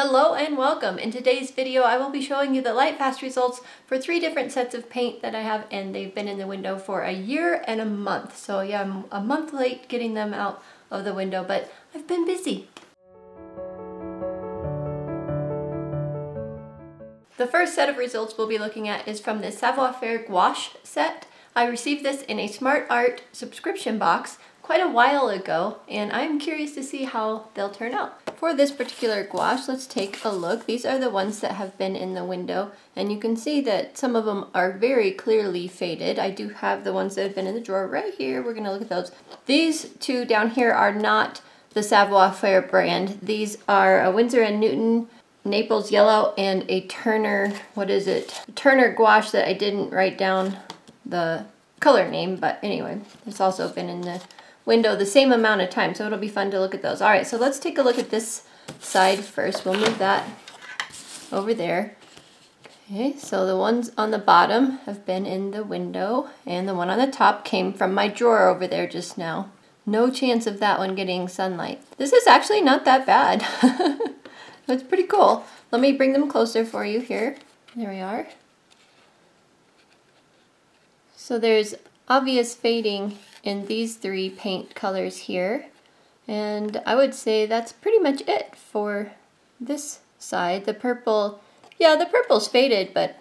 Hello and welcome. In today's video I will be showing you the LightFast results for three different sets of paint that I have and they've been in the window for a year and a month. So yeah, I'm a month late getting them out of the window, but I've been busy. The first set of results we'll be looking at is from the Savoir Faire Gouache set. I received this in a Smart Art subscription box quite a while ago and I'm curious to see how they'll turn out. For this particular gouache, let's take a look. These are the ones that have been in the window and you can see that some of them are very clearly faded. I do have the ones that have been in the drawer right here. We're gonna look at those. These two down here are not the Savoir Faire brand. These are a Winsor & Newton Naples Yellow and a Turner, what is it? Turner gouache that I didn't write down the color name, but anyway, it's also been in the window the same amount of time, so it'll be fun to look at those. All right, so let's take a look at this side first. We'll move that over there. Okay, so the ones on the bottom have been in the window, and the one on the top came from my drawer over there just now. No chance of that one getting sunlight. This is actually not that bad. it's pretty cool. Let me bring them closer for you here. There we are. So there's obvious fading in these three paint colors here. And I would say that's pretty much it for this side. The purple, yeah, the purple's faded, but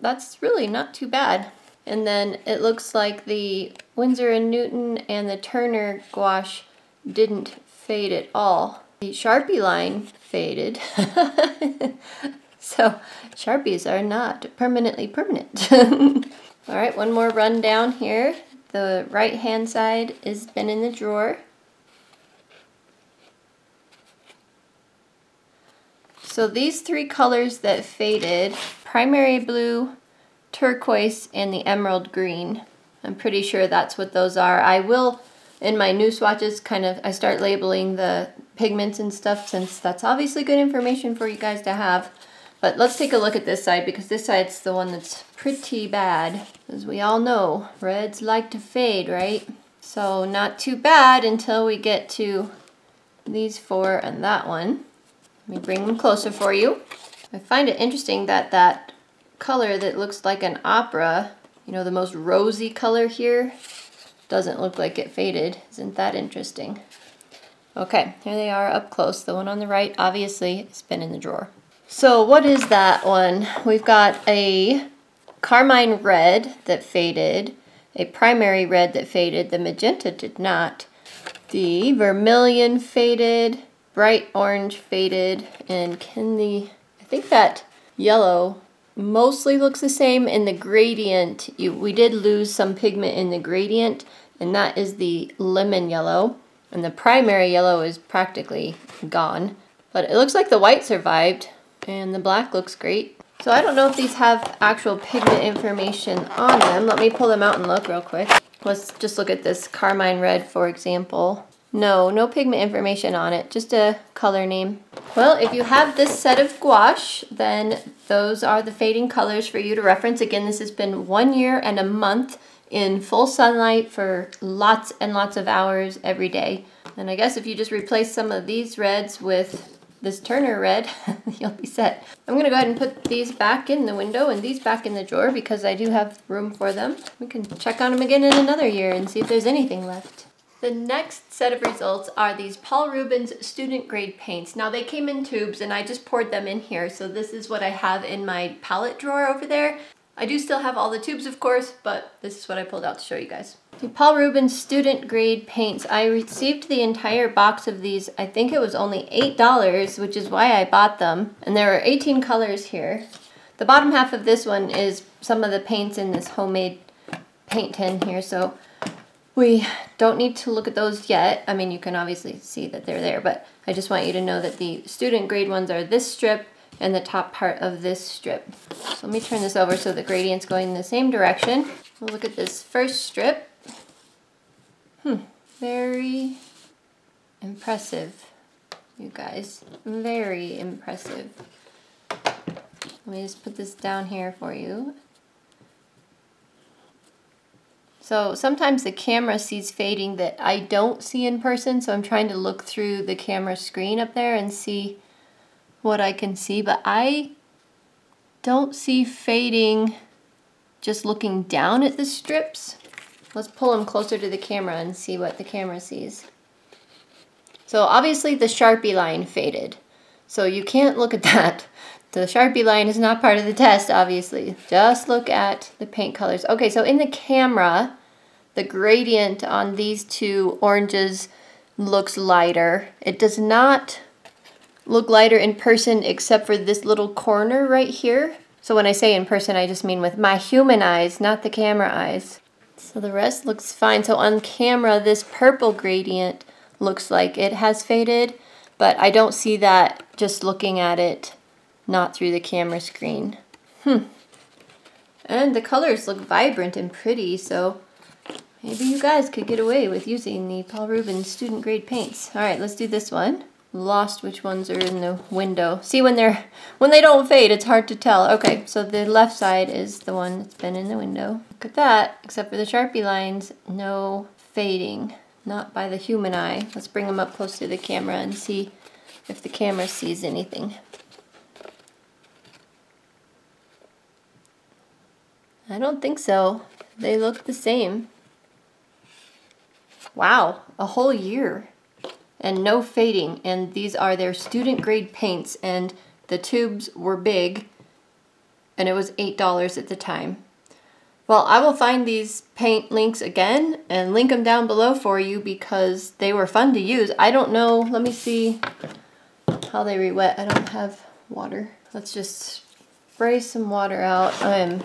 that's really not too bad. And then it looks like the Winsor & Newton and the Turner gouache didn't fade at all. The Sharpie line faded. so Sharpies are not permanently permanent. all right, one more run down here. The right hand side has been in the drawer. So these three colors that faded, primary blue, turquoise, and the emerald green. I'm pretty sure that's what those are. I will, in my new swatches, kind of, I start labeling the pigments and stuff since that's obviously good information for you guys to have. But let's take a look at this side because this side's the one that's pretty bad. As we all know, reds like to fade, right? So not too bad until we get to these four and that one. Let me bring them closer for you. I find it interesting that that color that looks like an opera, you know, the most rosy color here, doesn't look like it faded. Isn't that interesting? Okay, here they are up close. The one on the right, obviously, has been in the drawer. So what is that one? We've got a carmine red that faded, a primary red that faded, the magenta did not, the vermilion faded, bright orange faded, and can the, I think that yellow mostly looks the same in the gradient. You, we did lose some pigment in the gradient, and that is the lemon yellow. And the primary yellow is practically gone. But it looks like the white survived. And the black looks great. So I don't know if these have actual pigment information on them. Let me pull them out and look real quick. Let's just look at this carmine red, for example. No, no pigment information on it, just a color name. Well, if you have this set of gouache, then those are the fading colors for you to reference. Again, this has been one year and a month in full sunlight for lots and lots of hours every day. And I guess if you just replace some of these reds with this Turner red, you'll be set. I'm gonna go ahead and put these back in the window and these back in the drawer because I do have room for them. We can check on them again in another year and see if there's anything left. The next set of results are these Paul Rubens student grade paints. Now they came in tubes and I just poured them in here. So this is what I have in my palette drawer over there. I do still have all the tubes of course, but this is what I pulled out to show you guys. The Paul Rubens student grade paints. I received the entire box of these. I think it was only $8, which is why I bought them. And there are 18 colors here. The bottom half of this one is some of the paints in this homemade paint tin here, so we don't need to look at those yet. I mean, you can obviously see that they're there, but I just want you to know that the student grade ones are this strip and the top part of this strip. So let me turn this over so the gradient's going in the same direction. We'll look at this first strip. Hmm, very impressive, you guys. Very impressive. Let me just put this down here for you. So sometimes the camera sees fading that I don't see in person, so I'm trying to look through the camera screen up there and see what I can see, but I don't see fading just looking down at the strips. Let's pull them closer to the camera and see what the camera sees. So obviously the Sharpie line faded. So you can't look at that. The Sharpie line is not part of the test, obviously. Just look at the paint colors. Okay, so in the camera, the gradient on these two oranges looks lighter. It does not look lighter in person except for this little corner right here. So when I say in person, I just mean with my human eyes, not the camera eyes. So the rest looks fine. So on camera, this purple gradient looks like it has faded, but I don't see that just looking at it, not through the camera screen. Hmm. And the colors look vibrant and pretty, so maybe you guys could get away with using the Paul Rubens student grade paints. All right, let's do this one lost which ones are in the window. See when they're when they don't fade, it's hard to tell. Okay, so the left side is the one that's been in the window. Look at that, except for the Sharpie lines, no fading, not by the human eye. Let's bring them up close to the camera and see if the camera sees anything. I don't think so. They look the same. Wow, a whole year and no fading. And these are their student grade paints and the tubes were big and it was $8 at the time. Well, I will find these paint links again and link them down below for you because they were fun to use. I don't know, let me see how they re-wet. I don't have water. Let's just spray some water out. I am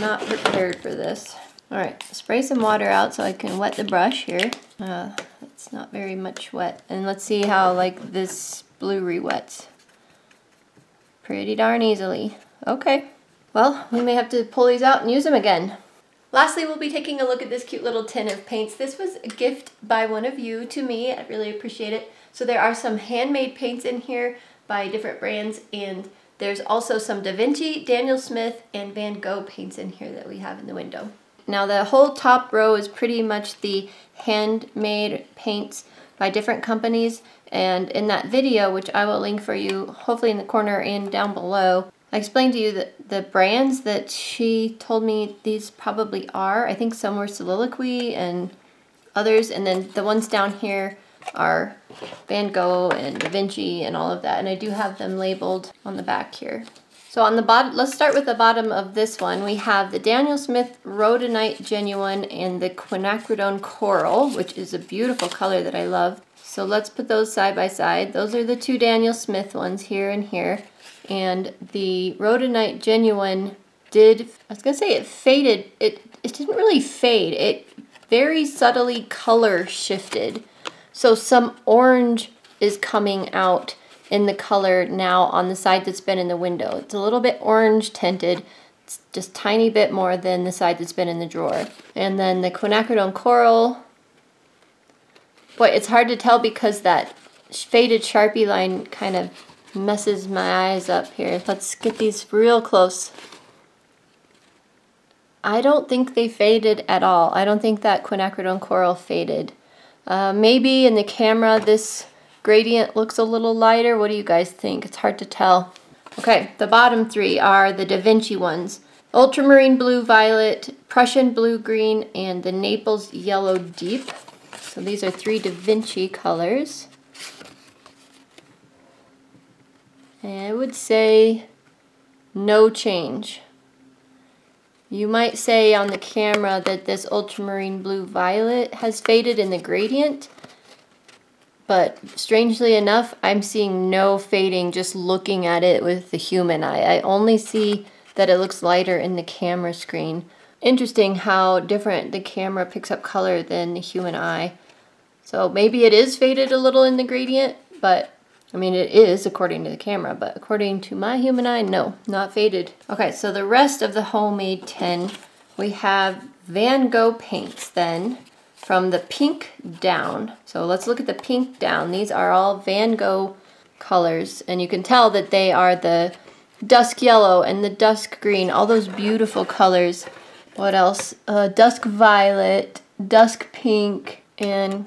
not prepared for this. All right, spray some water out so I can wet the brush here. Uh, it's not very much wet. And let's see how like this blue re-wets. Pretty darn easily. Okay, well, we may have to pull these out and use them again. Lastly, we'll be taking a look at this cute little tin of paints. This was a gift by one of you to me. I really appreciate it. So there are some handmade paints in here by different brands and there's also some Da Vinci, Daniel Smith, and Van Gogh paints in here that we have in the window. Now the whole top row is pretty much the handmade paints by different companies and in that video, which I will link for you hopefully in the corner and down below, I explained to you that the brands that she told me these probably are. I think some were Soliloquy and others, and then the ones down here are Van Gogh and Da Vinci and all of that, and I do have them labeled on the back here. So on the bottom, let's start with the bottom of this one. We have the Daniel Smith Rhodonite Genuine and the Quinacridone Coral, which is a beautiful color that I love. So let's put those side by side. Those are the two Daniel Smith ones here and here. And the Rhodonite Genuine did, I was gonna say it faded. It, it didn't really fade. It very subtly color shifted. So some orange is coming out in the color now on the side that's been in the window. It's a little bit orange tinted. It's just tiny bit more than the side that's been in the drawer. And then the quinacridone coral. Boy, it's hard to tell because that faded Sharpie line kind of messes my eyes up here. Let's get these real close. I don't think they faded at all. I don't think that quinacridone coral faded. Uh, maybe in the camera this gradient looks a little lighter. What do you guys think? It's hard to tell. Okay, the bottom three are the Da Vinci ones. Ultramarine Blue Violet, Prussian Blue Green, and the Naples Yellow Deep. So these are three Da Vinci colors. And I would say no change. You might say on the camera that this ultramarine blue violet has faded in the gradient, but strangely enough, I'm seeing no fading just looking at it with the human eye. I only see that it looks lighter in the camera screen. Interesting how different the camera picks up color than the human eye. So maybe it is faded a little in the gradient, but I mean it is according to the camera, but according to my human eye, no, not faded. Okay, so the rest of the homemade tin, we have Van Gogh paints then from the pink down. So let's look at the pink down. These are all Van Gogh colors, and you can tell that they are the dusk yellow and the dusk green, all those beautiful colors. What else? Uh, dusk violet, dusk pink, and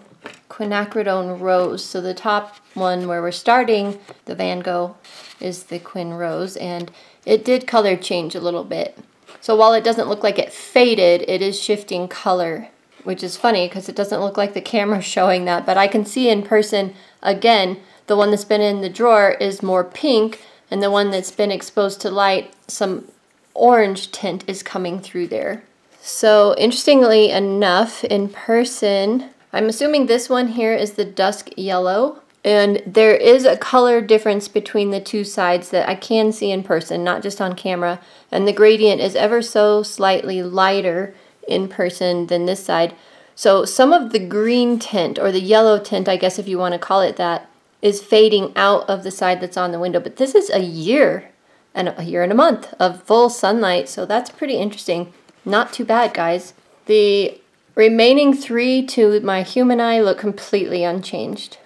quinacridone rose. So the top one where we're starting, the Van Gogh, is the quin rose, and it did color change a little bit. So while it doesn't look like it faded, it is shifting color, which is funny because it doesn't look like the camera's showing that, but I can see in person, again, the one that's been in the drawer is more pink, and the one that's been exposed to light, some orange tint is coming through there. So interestingly enough, in person, I'm assuming this one here is the dusk yellow. And there is a color difference between the two sides that I can see in person, not just on camera. And the gradient is ever so slightly lighter in person than this side. So some of the green tint, or the yellow tint, I guess if you want to call it that, is fading out of the side that's on the window. But this is a year and a year and a month of full sunlight. So that's pretty interesting. Not too bad, guys. The remaining three to my human eye look completely unchanged,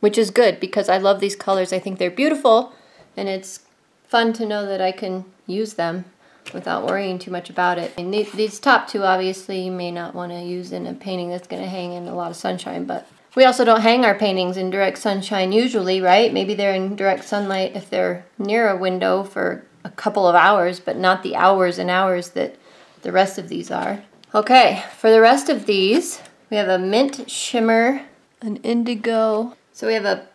which is good because I love these colors. I think they're beautiful and it's fun to know that I can use them without worrying too much about it. And these top two, obviously, you may not want to use in a painting that's going to hang in a lot of sunshine, but we also don't hang our paintings in direct sunshine usually, right? Maybe they're in direct sunlight if they're near a window for a couple of hours, but not the hours and hours that the rest of these are. Okay, for the rest of these, we have a mint shimmer, an indigo. So we have a,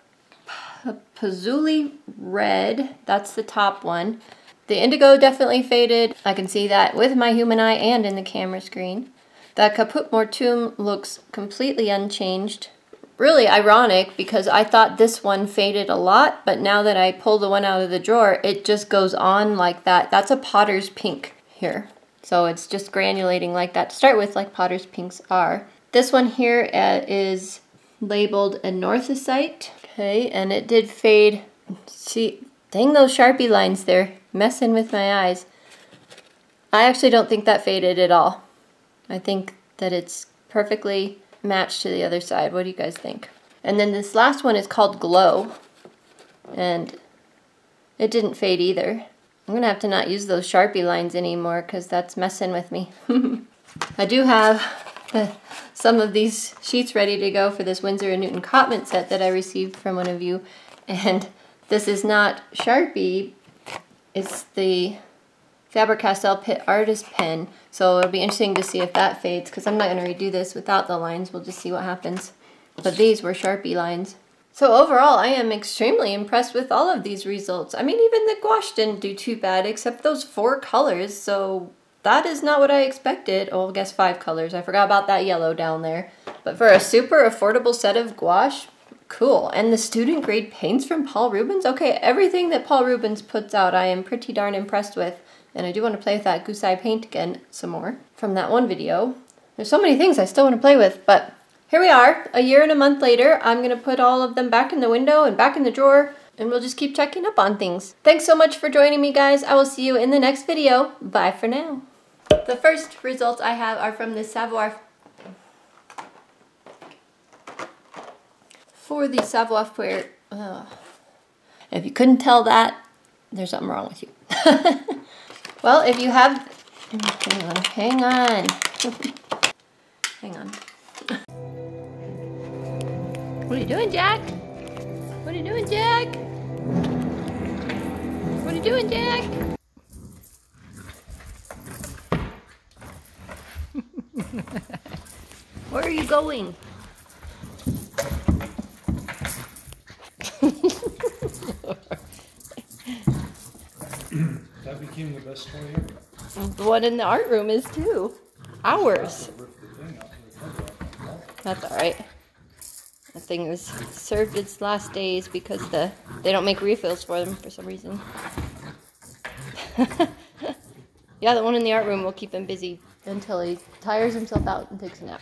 a Pozzuli red, that's the top one. The indigo definitely faded. I can see that with my human eye and in the camera screen. The Caput Mortuum looks completely unchanged. Really ironic because I thought this one faded a lot, but now that I pull the one out of the drawer, it just goes on like that. That's a potter's pink here. So it's just granulating like that to start with, like Potter's Pinks are. This one here uh, is labeled anorthosite. Okay, and it did fade. See, dang those Sharpie lines there, messing with my eyes. I actually don't think that faded at all. I think that it's perfectly matched to the other side. What do you guys think? And then this last one is called Glow. And it didn't fade either. I'm to have to not use those Sharpie lines anymore because that's messing with me. I do have uh, some of these sheets ready to go for this Winsor & Newton Cotman set that I received from one of you. And this is not Sharpie, it's the Faber-Castell Pitt Artist Pen. So it'll be interesting to see if that fades because I'm not going to redo this without the lines. We'll just see what happens. But these were Sharpie lines. So overall, I am extremely impressed with all of these results. I mean, even the gouache didn't do too bad, except those four colors, so that is not what I expected. Oh, I guess five colors. I forgot about that yellow down there. But for a super affordable set of gouache, cool. And the student grade paints from Paul Rubens? Okay, everything that Paul Rubens puts out, I am pretty darn impressed with. And I do want to play with that goose eye paint again some more from that one video. There's so many things I still want to play with, but here we are, a year and a month later. I'm going to put all of them back in the window and back in the drawer, and we'll just keep checking up on things. Thanks so much for joining me, guys. I will see you in the next video. Bye for now. The first results I have are from the Savoir... For the Savoir Faire... If you couldn't tell that, there's something wrong with you. well, if you have... Hang on, hang on. hang on. What are you doing, Jack? What are you doing, Jack? What are you doing, Jack? Where are you going? that the best toy ever. The one in the art room is too. Ours. That's alright. That thing was served its last days because the they don't make refills for them for some reason. yeah, the one in the art room will keep him busy until he tires himself out and takes a nap.